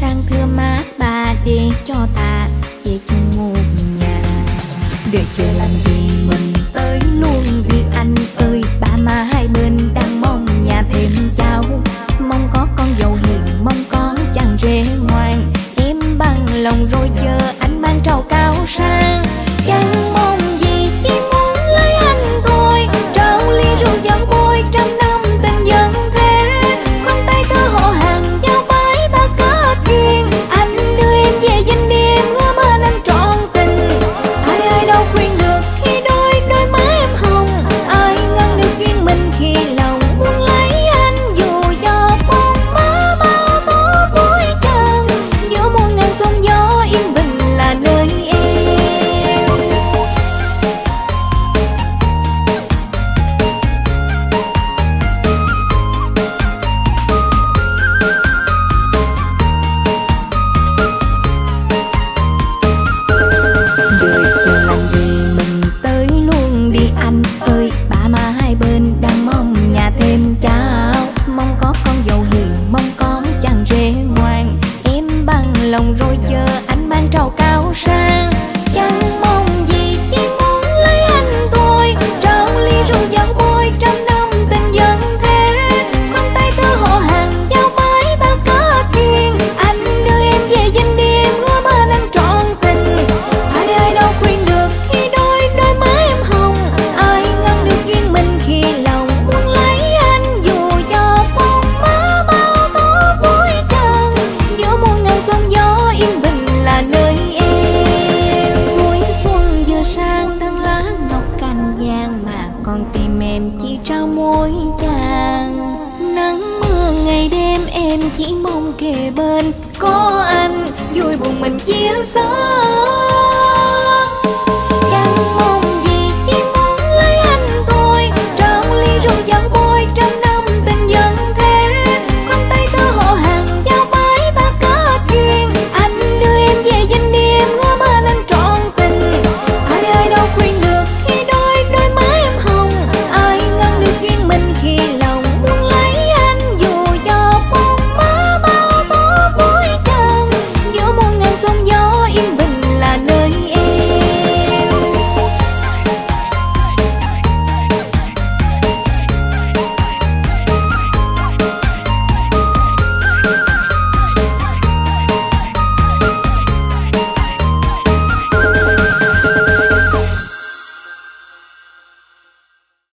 sang thưa má, bà điện cho ta về chung một nhà. Để chờ làm gì mình tới luôn vì anh ơi. Ba má hai bên đang mong nhà thêm cha. lòng rồi giờ anh mang trầu cao sang. Chẳng kề bên có anh vui buồn mình chia sớt